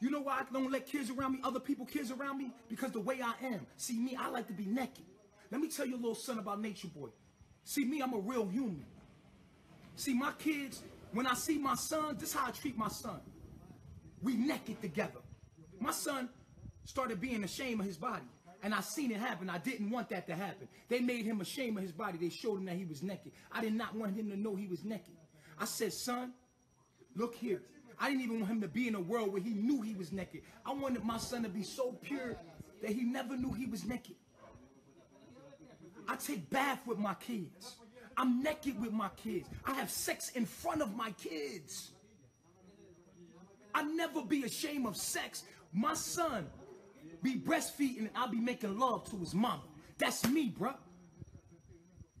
You know why I don't let kids around me, other people, kids around me? Because the way I am. See, me, I like to be naked. Let me tell you a little son about Nature Boy. See, me, I'm a real human. See, my kids, when I see my son, this is how I treat my son. We naked together. My son started being ashamed of his body. And I seen it happen. I didn't want that to happen. They made him ashamed of his body. They showed him that he was naked. I did not want him to know he was naked. I said, son, look here. I didn't even want him to be in a world where he knew he was naked. I wanted my son to be so pure that he never knew he was naked. I take bath with my kids. I'm naked with my kids. I have sex in front of my kids. I never be ashamed of sex. My son be breastfeeding and I'll be making love to his mama. That's me, bruh.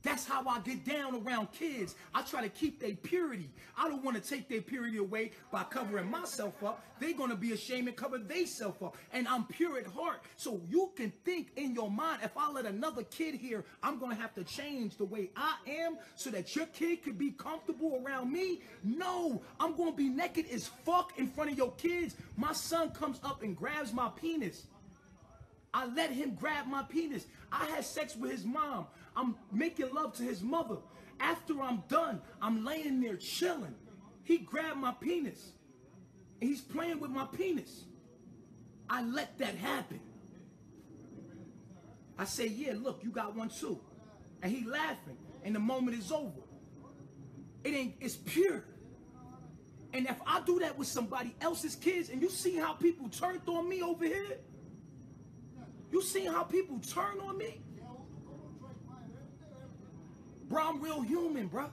That's how I get down around kids. I try to keep their purity. I don't want to take their purity away by covering myself up. They're going to be ashamed and cover themselves up. And I'm pure at heart. So you can think in your mind, if I let another kid here, I'm going to have to change the way I am so that your kid could be comfortable around me. No, I'm going to be naked as fuck in front of your kids. My son comes up and grabs my penis. I let him grab my penis. I had sex with his mom. I'm making love to his mother. After I'm done, I'm laying there chilling. He grabbed my penis. And he's playing with my penis. I let that happen. I say, yeah, look, you got one too. And he laughing. And the moment is over. It ain't, it's pure. And if I do that with somebody else's kids, and you see how people turned on me over here, you see how people turn on me? Bro, I'm real human, bro.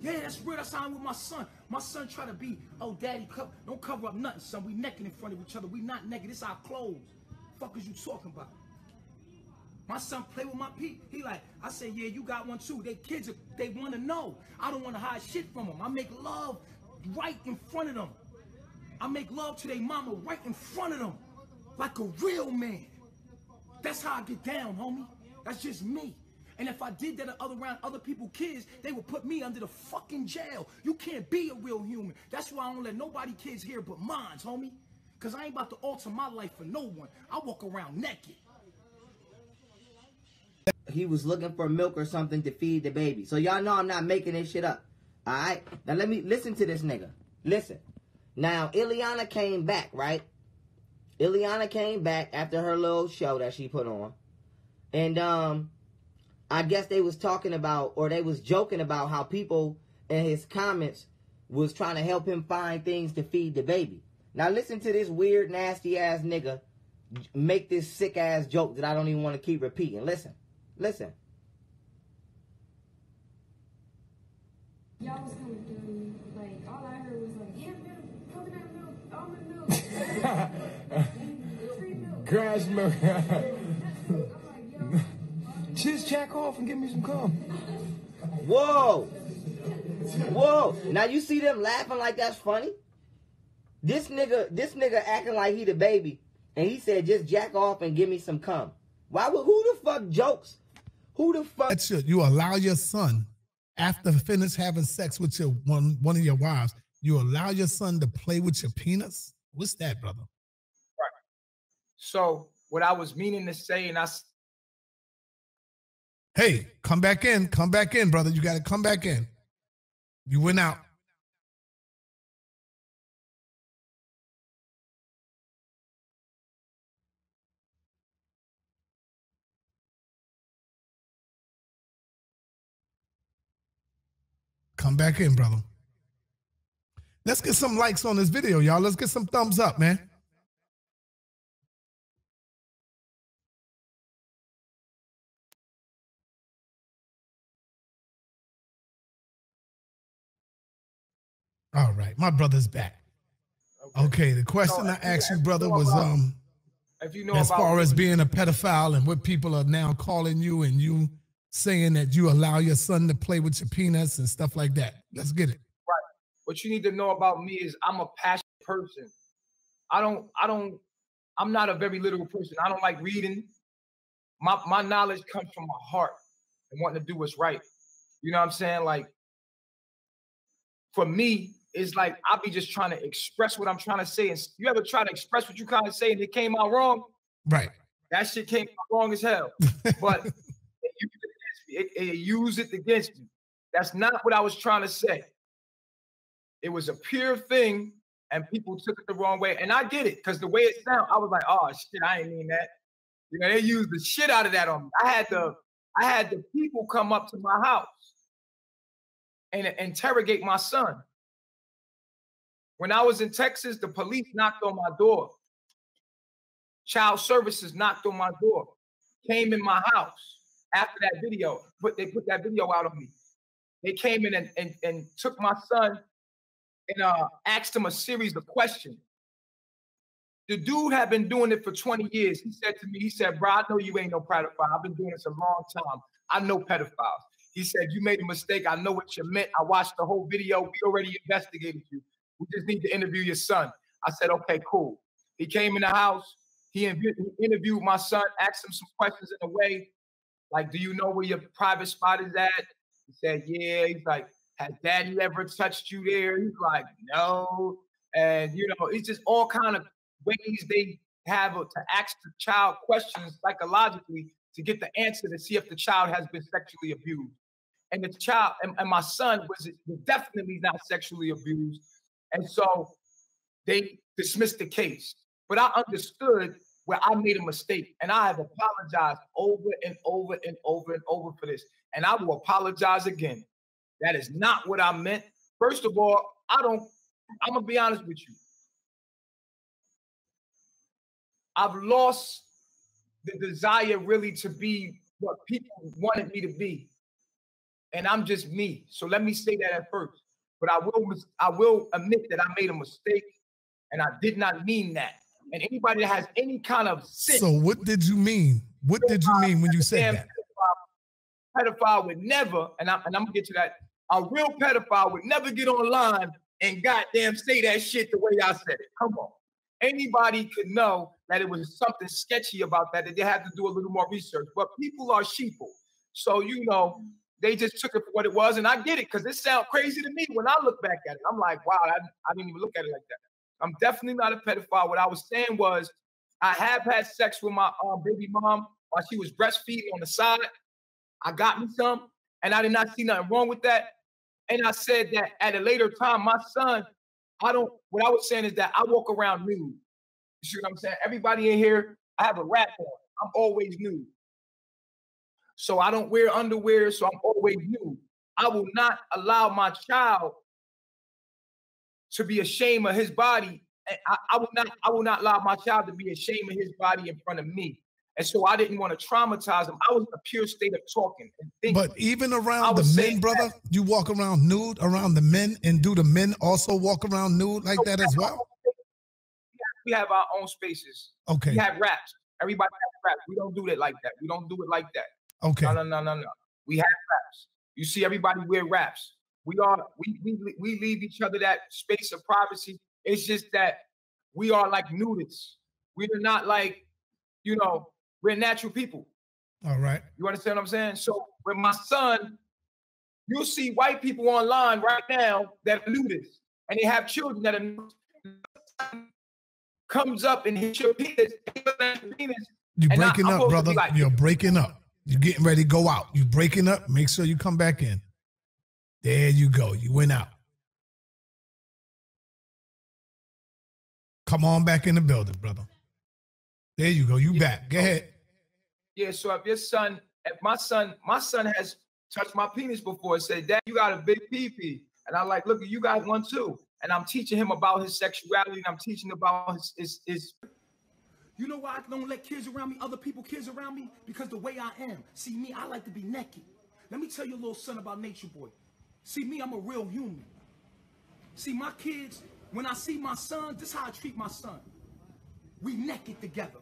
Yeah, that's real. That's how I'm with my son. My son try to be, oh, daddy, co don't cover up nothing, son. We naked in front of each other. We not naked. This our clothes. Fuck is you talking about? My son play with my peep. He like, I say, yeah, you got one too. They kids, they want to know. I don't want to hide shit from them. I make love right in front of them. I make love to their mama right in front of them. Like a real man. That's how I get down, homie. That's just me. And if I did that around other people's kids, they would put me under the fucking jail. You can't be a real human. That's why I don't let nobody kids here but mine's, homie. Cause I ain't about to alter my life for no one. I walk around naked. He was looking for milk or something to feed the baby. So y'all know I'm not making this shit up. Alright? Now let me listen to this nigga. Listen. Now Ileana came back, right? Ileana came back after her little show that she put on. And um I guess they was talking about or they was joking about how people in his comments was trying to help him find things to feed the baby. Now listen to this weird nasty ass nigga make this sick ass joke that I don't even want to keep repeating. Listen. Listen. Y'all was coming through, like, all I heard was like, yeah, milk, coconut milk, almond milk, tree milk. Grass milk. I'm like, yo, Just jack off and give me some cum. Whoa. Whoa. Now you see them laughing like that's funny? This nigga, this nigga acting like he the baby. And he said, just jack off and give me some cum. Why would, who the fuck jokes? Who the fuck? That's your, you allow your son after finish having sex with your one one of your wives, you allow your son to play with your penis? What's that, brother? Right. So what I was meaning to say, and I s- Hey, come back in, come back in, brother. You got to come back in. You went out. Come back in, brother. Let's get some likes on this video, y'all. Let's get some thumbs up, man. All right, my brother's back. Okay, the question I asked you, brother, was about- um if you know as far as being a pedophile and what people are now calling you and you saying that you allow your son to play with your penis and stuff like that. Let's get it. Right. what you need to know about me is I'm a passionate person. I don't, I don't, I'm not a very literal person. I don't like reading. My my knowledge comes from my heart and wanting to do what's right. You know what I'm saying? Like for me, it's like I'll be just trying to express what I'm trying to say. And you ever try to express what you kind of say and it came out wrong? Right. That shit came out wrong as hell. But it, used it, against me. It, used it against me. That's not what I was trying to say. It was a pure thing, and people took it the wrong way. And I get it because the way it sounded, I was like, "Oh shit, I ain't mean that." You know, they used the shit out of that on me. I had the, I had the people come up to my house and interrogate my son. When I was in Texas, the police knocked on my door. Child services knocked on my door, came in my house after that video. Put they put that video out of me. They came in and, and, and took my son and uh, asked him a series of questions. The dude had been doing it for 20 years. He said to me, he said, bro, I know you ain't no pedophile. I've been doing this a long time. I know pedophiles. He said, you made a mistake. I know what you meant. I watched the whole video. We already investigated you. We just need to interview your son. I said, okay, cool. He came in the house. He interviewed my son, asked him some questions in a way like, do you know where your private spot is at? He said, yeah. He's like, has daddy ever touched you there? He's like, no. And, you know, it's just all kind of ways they have to ask the child questions psychologically to get the answer to see if the child has been sexually abused. And the child, and, and my son was definitely not sexually abused. And so they dismissed the case. But I understood where I made a mistake and I have apologized over and over and over and over for this. And I will apologize again. That is not what I meant. First of all, I don't, I'm gonna be honest with you. I've lost the desire really to be what people wanted me to be. And I'm just me. So let me say that at first. But I will I will admit that I made a mistake and I did not mean that. And anybody that has any kind of sense, So what did you mean? What did you mean when you said that? Pedophile, pedophile would never, and I'm and I'm gonna get to that. A real pedophile would never get online and goddamn say that shit the way I said it. Come on. Anybody could know that it was something sketchy about that, that they had to do a little more research. But people are sheeple. So, you know, they just took it for what it was. And I get it because it sounds crazy to me when I look back at it. I'm like, wow, I, I didn't even look at it like that. I'm definitely not a pedophile. What I was saying was, I have had sex with my um, baby mom while she was breastfeeding on the side. I got me some, and I did not see nothing wrong with that. And I said that at a later time, my son, I don't. What I was saying is that I walk around nude. You see what I'm saying? Everybody in here, I have a wrap on. I'm always nude. So I don't wear underwear, so I'm always nude. I will not allow my child to be ashamed of his body. I, I will not I will not allow my child to be ashamed of his body in front of me. And so I didn't want to traumatize him. I was in a pure state of talking and thinking. But even around the men, brother, that, you walk around nude around the men, and do the men also walk around nude like that as well? We have our own spaces. Okay. We have wraps. Everybody has wraps. We don't do that like that. We don't do it like that. Okay. No, no, no, no, no. We have wraps. You see everybody wear wraps. We are we we we leave each other that space of privacy. It's just that we are like nudists. We are not like, you know, we're natural people. All right. You understand what I'm saying? So with my son, you'll see white people online right now that are nudists, and they have children that are comes up and hits your penis. You breaking up, brother. Like, You're breaking up. You're getting ready to go out. You're breaking up. Make sure you come back in. There you go. You went out. Come on back in the building, brother. There you go. You yeah. back. Go ahead. Yeah. So if your son, if my son, my son has touched my penis before and said, Dad, you got a big pee pee. And I'm like, look, you got one too. And I'm teaching him about his sexuality and I'm teaching about his, his, his you know why I don't let kids around me, other people kids around me? Because the way I am. See me, I like to be naked. Let me tell you a little son about Nature Boy. See, me, I'm a real human. See, my kids, when I see my son, this is how I treat my son. We naked together.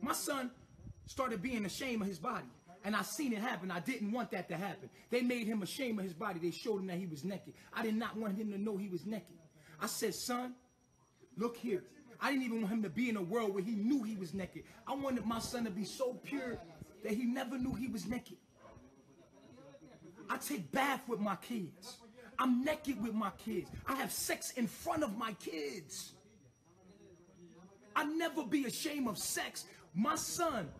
My son started being ashamed of his body. And I seen it happen. I didn't want that to happen. They made him ashamed of his body. They showed him that he was naked. I did not want him to know he was naked. I said, son, look here. I didn't even want him to be in a world where he knew he was naked. I wanted my son to be so pure that he never knew he was naked. I take bath with my kids. I'm naked with my kids. I have sex in front of my kids. I never be ashamed of sex. My son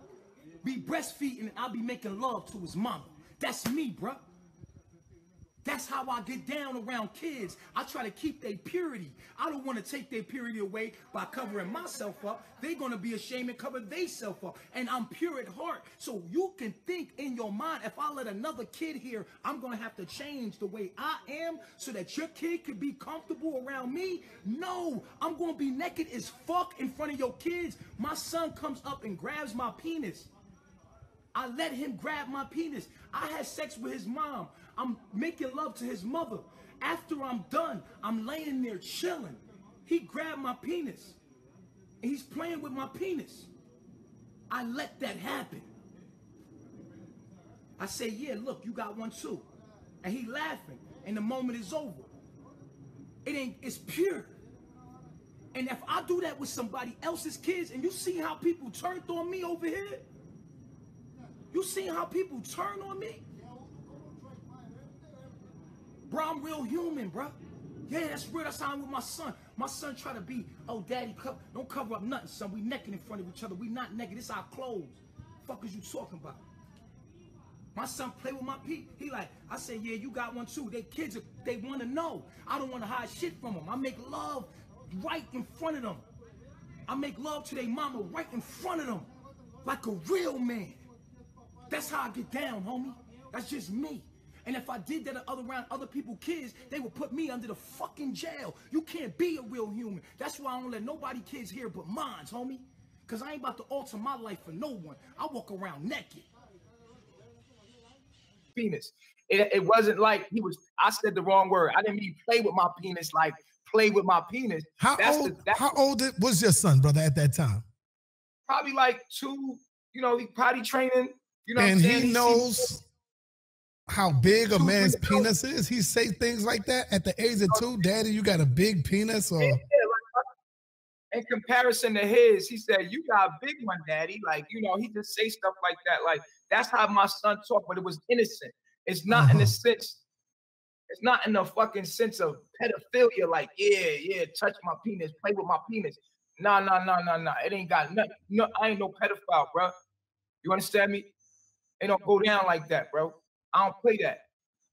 be breastfeeding and I'll be making love to his mama. That's me, bruh. That's how I get down around kids. I try to keep their purity. I don't want to take their purity away by covering myself up. They're going to be ashamed and cover themselves up. And I'm pure at heart. So you can think in your mind, if I let another kid here, I'm going to have to change the way I am so that your kid could be comfortable around me. No, I'm going to be naked as fuck in front of your kids. My son comes up and grabs my penis. I let him grab my penis. I had sex with his mom. I'm making love to his mother. After I'm done, I'm laying there chilling. He grabbed my penis. And he's playing with my penis. I let that happen. I say, yeah, look, you got one too. And he laughing. And the moment is over. It ain't, it's pure. And if I do that with somebody else's kids, and you see how people turned on me over here, you seen how people turn on me? Bro, I'm real human, bro. Yeah, that's real. That's how I'm with my son. My son try to be, oh, daddy, co don't cover up nothing, son. We naked in front of each other. We not naked. This our clothes. Fuck is you talking about? My son play with my pee. He like, I say, yeah, you got one too. They kids, they want to know. I don't want to hide shit from them. I make love right in front of them. I make love to their mama right in front of them. Like a real man. That's how I get down, homie. That's just me. And if I did that other around other people's kids, they would put me under the fucking jail. You can't be a real human. That's why I don't let nobody kids here but mine, homie. Because I ain't about to alter my life for no one. I walk around naked. Penis. It, it wasn't like he was, I said the wrong word. I didn't mean play with my penis like play with my penis. How that's old, the, how old was your son, brother, at that time? Probably like two, you know, he potty training. You know and he knows how big a man's penis is? He say things like that at the age of two. Daddy, you got a big penis, or in comparison to his, he said, "You got a big one, Daddy." Like you know, he just say stuff like that. Like that's how my son talked, but it was innocent. It's not uh-huh. in the sense. It's not in the fucking sense of pedophilia. Like yeah, yeah, touch my penis, play with my penis. Nah, nah, nah, nah, nah. It ain't got nothing. No, I ain't no pedophile, bro. You understand me? It don't go down like that, bro. I don't play that.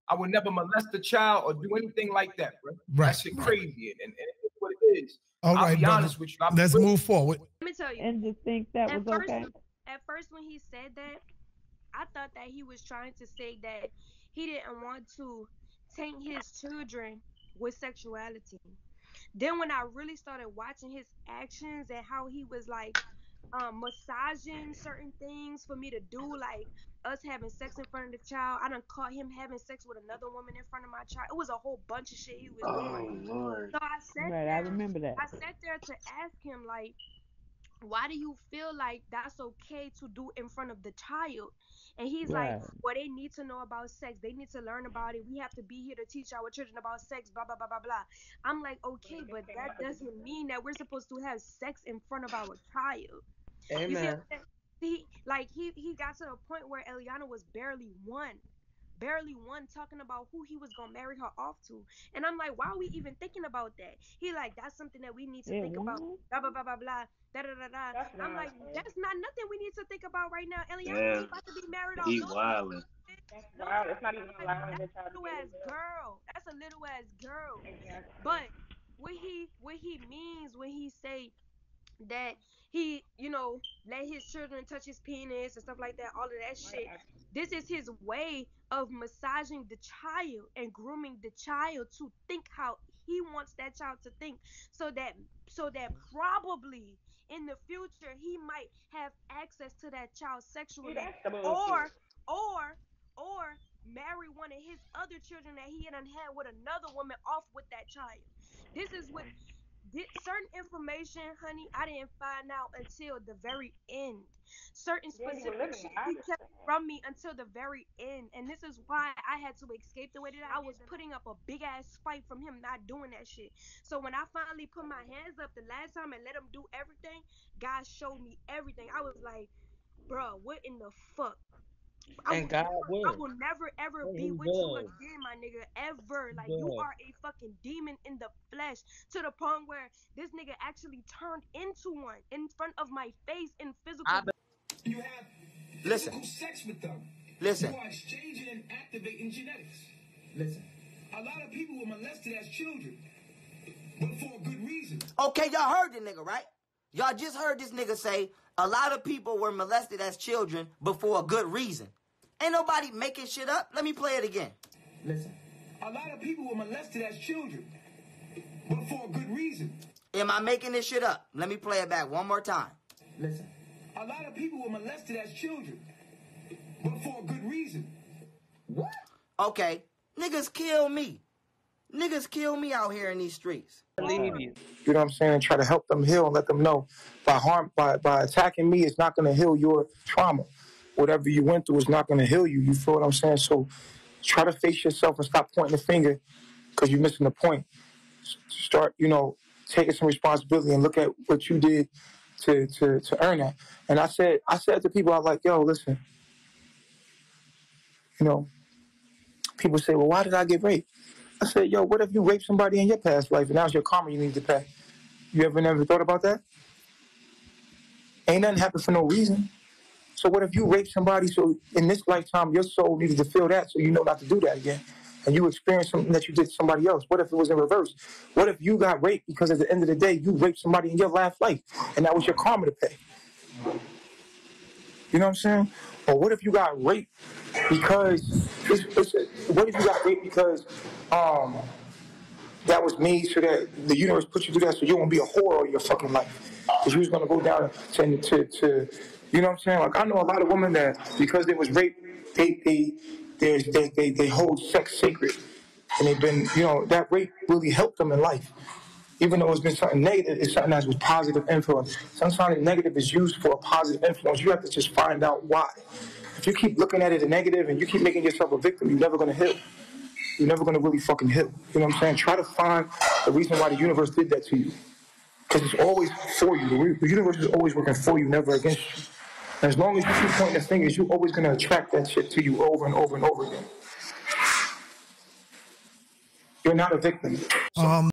I would never molest a child or do anything like that, bro. Right. That shit crazy, and, and, it's what it is. All I'll right, be brother. honest with you. I'm Let's move forward. Let me tell you. And to think that was first, okay. At first, when he said that, I thought that he was trying to say that he didn't want to taint his children with sexuality. Then when I really started watching his actions and how he was like um massaging certain things for me to do, like us having sex in front of the child. I done caught him having sex with another woman in front of my child. It was a whole bunch of shit he was oh, doing. Lord. So I sat right, there, I remember that. I sat there to ask him like, why do you feel like that's okay to do in front of the child? And he's right. like, well, they need to know about sex. They need to learn about it. We have to be here to teach our children about sex, blah, blah, blah, blah, blah. I'm like, okay, but that doesn't mean that we're supposed to have sex in front of our child. Amen he like he he got to the point where Eliana was barely one barely one talking about who he was gonna marry her off to. And I'm like, why are we even thinking about that? He like, that's something that we need to yeah, think about. Mm-hmm. Blah blah blah blah blah. Da, da, da, da. That's I'm like, that's not nothing we need to think about right now. Eliana yeah. about to be married off. He's wilding. That's wild. It's not even allowing That's a little ass girl. That's a little ass girl. Exactly. But what he what he means when he say that he, you know, let his children touch his penis and stuff like that, all of that shit. This is his way of massaging the child and grooming the child to think how he wants that child to think so that so that probably in the future he might have access to that child sexually or or or marry one of his other children that he had had with another woman off with that child. This is what did certain information, honey, I didn't find out until the very end. Certain specific shit he kept from me until the very end. And this is why I had to escape the way that I was putting up a big ass fight from him not doing that shit. So when I finally put my hands up the last time and let him do everything, God showed me everything. I was like, bro, what in the fuck? I And will God never, will. I will never ever And be he with you does. again, my nigga. Ever. Like He you are a fucking demon in the flesh to the point where this nigga actually turned into one in front of my face in physical. I You have Listen. physical sex with them. Listen. You are exchanging and activating genetics. Listen. A lot of people were molested as children, but for a good reason. Okay, y'all heard the nigga, right? Y'all just heard this nigga say a lot of people were molested as children, but for a good reason. Ain't nobody making shit up. Let me play it again. Listen. A lot of people were molested as children, but for a good reason. Am I making this shit up? Let me play it back one more time. Listen. A lot of people were molested as children, but for a good reason. What? Okay. Niggas kill me. Niggas kill me out here in these streets. believe you. You know what I'm saying? Try to help them heal and let them know by harm by by attacking me, it's not gonna heal your trauma. Whatever you went through is not gonna heal you. You feel what I'm saying? So try to face yourself and stop pointing the finger because you're missing the point. Start, you know, taking some responsibility and look at what you did to to to earn that. And I said, I said to people, I was like, yo, listen, you know, people say, well, why did I get raped? I said, yo, what if you raped somebody in your past life and now's your karma you need to pay? You ever never thought about that? Ain't nothing happened for no reason. So what if you raped somebody so in this lifetime your soul needed to feel that so you know not to do that again? And you experienced something that you did to somebody else. What if it was in reverse? What if you got raped because at the end of the day you raped somebody in your last life and that was your karma to pay? You know what I'm saying? Or what if you got raped because it's, it's, what if you got raped because um that was made so that the universe put you through that so you won't be a whore all your fucking life. Because you was gonna go down to, to, to you know what I'm saying? Like I know a lot of women that because they was raped, they they they they, they, they hold sex sacred. And they've been, you know, that rape really helped them in life. Even though it's been something negative, it's something that's with positive influence. Sometimes negative is used for a positive influence. You have to just find out why. If you keep looking at it as negative and you keep making yourself a victim, you're never gonna heal you're never gonna really fucking heal. You know what I'm saying? Try to find the reason why the universe did that to you. Because it's always for you. The universe is always working for you, never against you. And as long as you keep pointing the fingers, you're always gonna attract that shit to you over and over and over again. You're not a victim. Um,